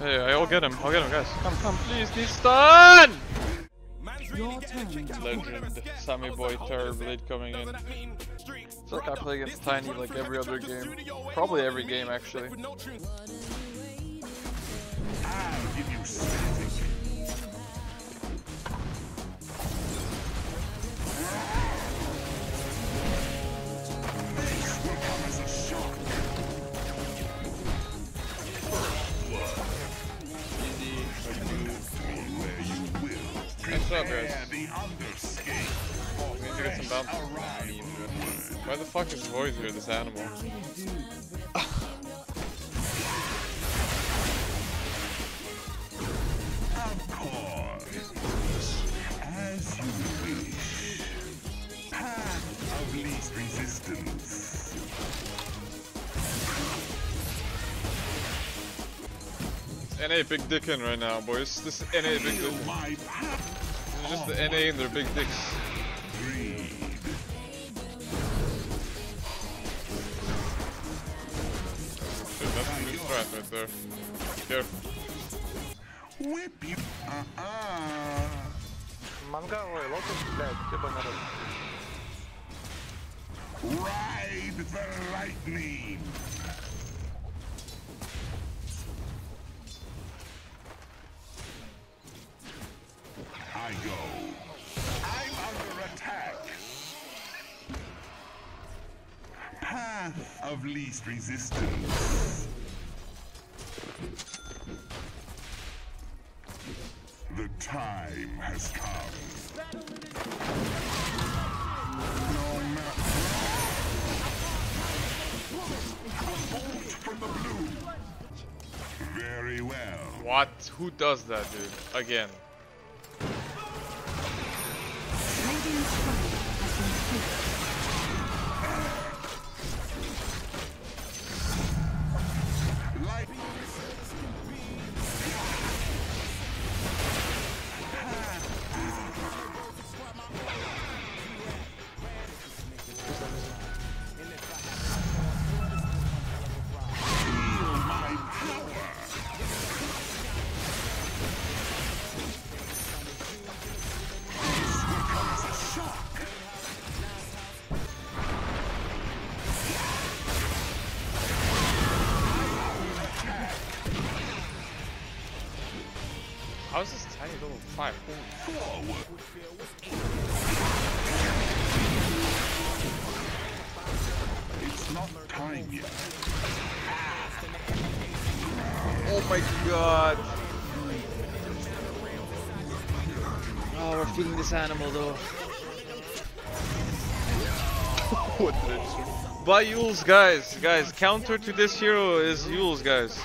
Hey, I'll get him. I'll get him, guys. Come, come, please. Need stun! Your turn. Legend, Sammy Boy Terrorblade coming in. It's like I play against Tiny like every other game. Probably every game actually. Job, Prepare guys. need to get some bounces. Why the fuck is Void here, this animal? NA big dickin' right now, boys. This is NA big Feel just the NA and their big dicks. Breathe. Shit, that's a good strat right there. Be careful. Whip you. Uh-uh. Манга, ой, лотос, блядь, ебаный рот. Ride the lightning. I go. I'm under attack. Path of least resistance. The time has come. No matter. Bolt from the blue. Very well. What? Who does that, dude? Again. Oh my god. Oh, we're feeding this animal though. what? Buy Euls, guys. Guys, counter to this hero is Euls, guys.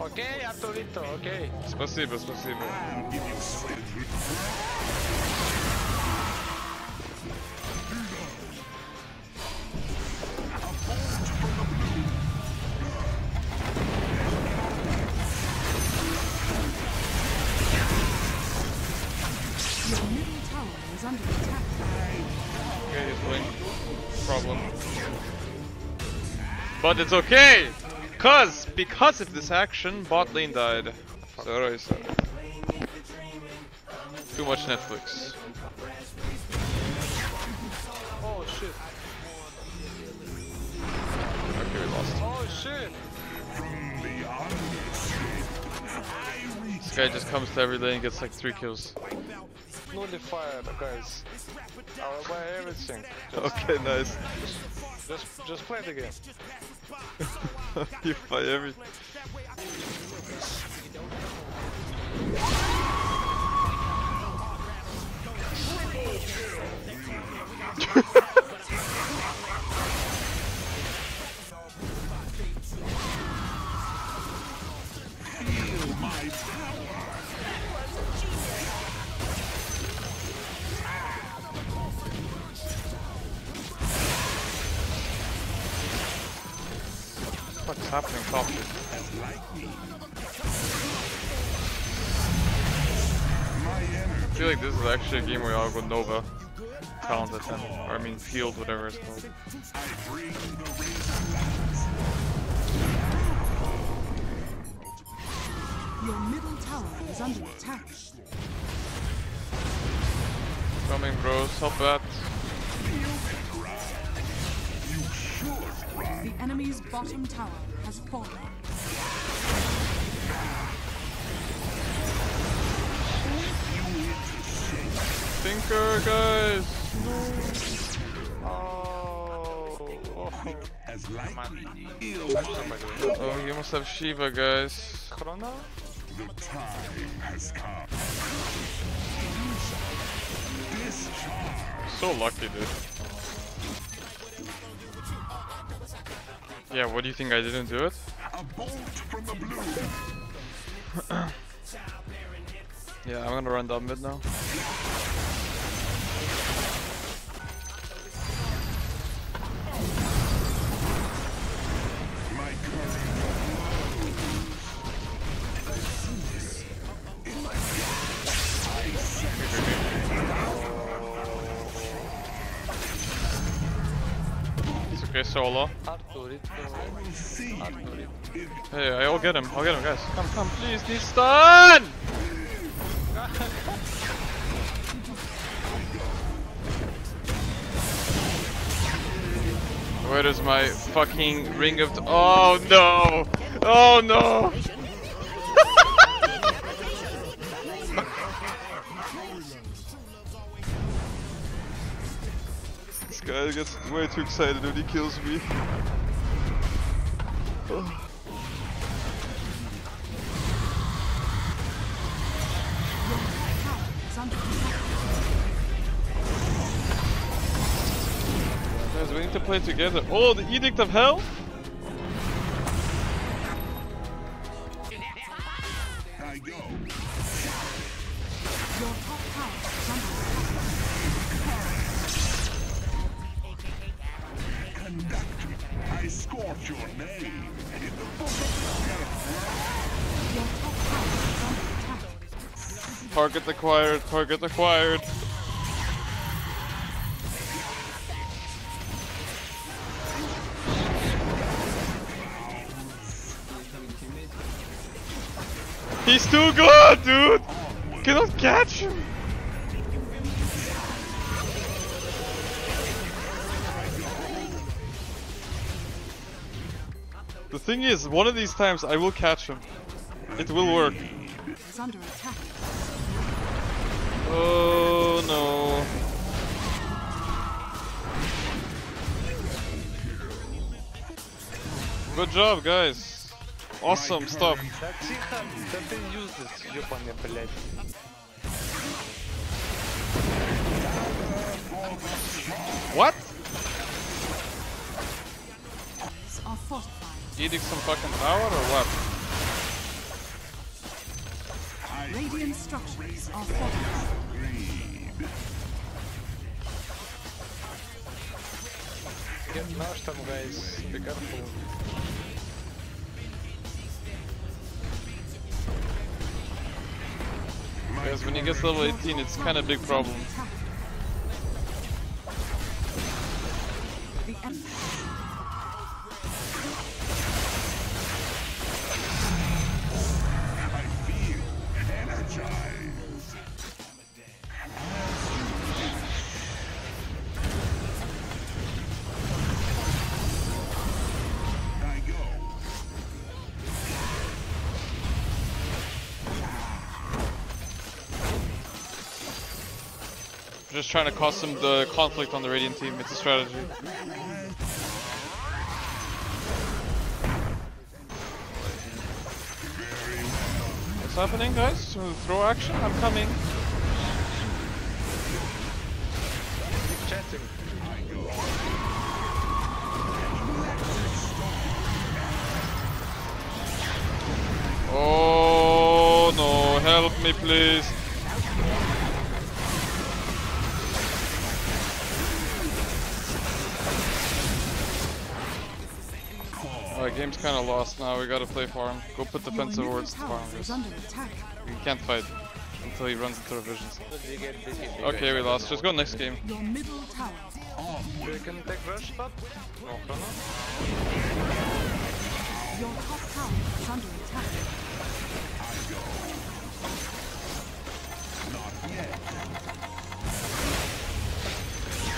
Окей, Артурито, окей. Спасибо, спасибо. I'll give you sweat. Your middle tower is under attack. Okay, he's blink. Problem. But it's okay! Cause, because of this action, bot lane died. Sorry, sorry. Too much Netflix. Oh shit. Okay, we lost. Oh shit. From the underscape, I reach This guy just comes to every lane and gets like 3 kills. Nullifier, guys. I'll buy everything. Okay, nice. Just, just play the game. you buy every. What is happening top dude? Lightning. I feel like this is actually a game where I'll go Nova. Talent at 10. Or I mean Field, whatever it's called. I bring the razor light. Your middle tower is under attack. Coming, bros. Help that. The enemy's bottom tower has fallen. Tinker, guys. Oh, As like me. Ill somebody. Oh, you must have Shiva, guys. Chrono? the time has come. So lucky, dude. Yeah, what do you think I didn't do it? A bolt from the blue. Yeah, I'm gonna run down mid now. Okay, solo. Hey, I'll get him. I'll get him, guys. Come, come, please. Need stun! Where is my fucking ring of? oh no! Oh no! this guy gets way too excited when he kills me. Your tower is under attack. Guys, we need to play together. Oh, the Edict of Hell? Scorch your name in the. Target acquired, target acquired. He's too good, dude! Cannot catch him! Thing is, one of these times I will catch him. It will work. Oh no. Good job, guys. Awesome stuff. What? Eating some fucking power or what? Radiant structures are fortified. Get them, guys. Be careful. Because when he gets level 18, it's kind of big problem. Just trying to cause some the conflict on the Radiant team. It's a strategy. What's happening, guys? Throw action? I'm coming. Keep chatting. Oh no, help me please. Game's kind of lost now. We gotta play farm. Go put defensive wards to farm. We can't fight until he runs into revisions. Okay, we lost. Just go next game. Your top under attack.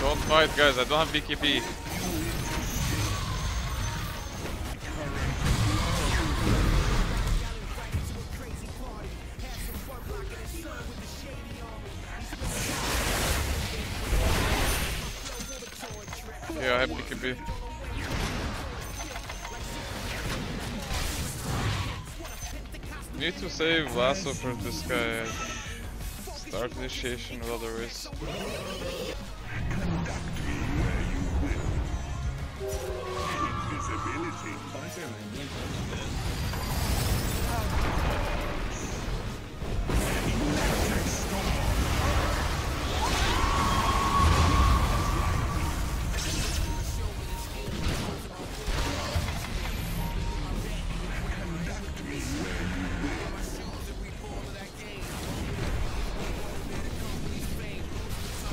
Don't fight, guys. I don't have BKB. Need to save Lasso from this guy. Start initiation with other ways. Invisibility.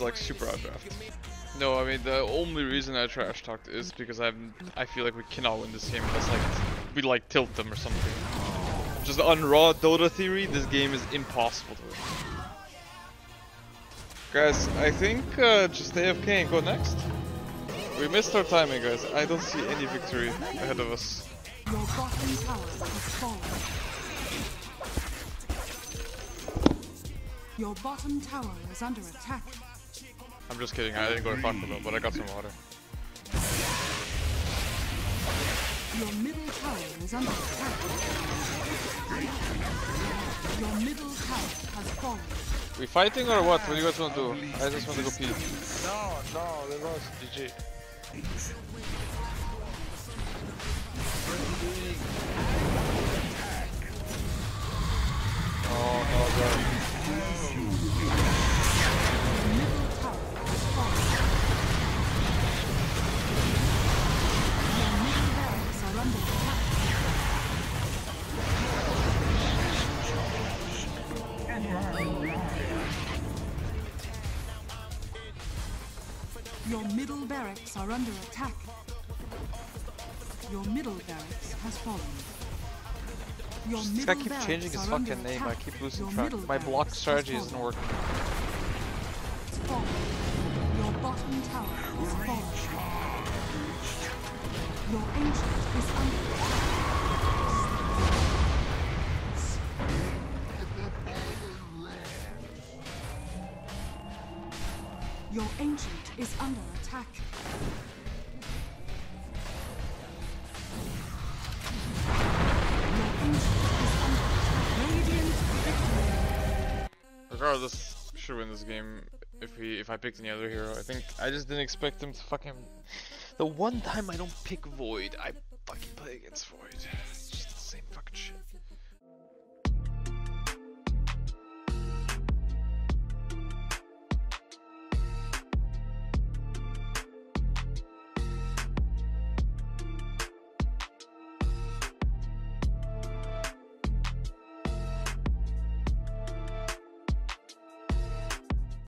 like super outdraft. No, I mean the only reason I trash talked is because I'm I feel like we cannot win this game unless like we like tilt them or something. Just on raw Dota theory, this game is impossible to win. Guys, I think uh, just AFK and go next. We missed our timing, guys. I don't see any victory ahead of us. Your bottom tower is under attack. I'm just kidding. I didn't go to Taco Bell, but I got some water. Your middle tower is under attack. Your middle tower has fallen. We fighting or what? What do you guys want to do? I just want to go pee. No, no, they lost. GG. Oh no, God. Your middle barracks are under attack. Your middle barracks has fallen. Your This middle guy keeps changing his fucking name. I attack. keep losing Your track. My block strategy isn't working. Your bottom tower is fallen. Your ancient is under ancient is under attack. Regardless, should win this game if we if I picked any other hero. I think I just didn't expect him to fucking. The one time I don't pick Void, I fucking play against Void. It's just the same fucking shit.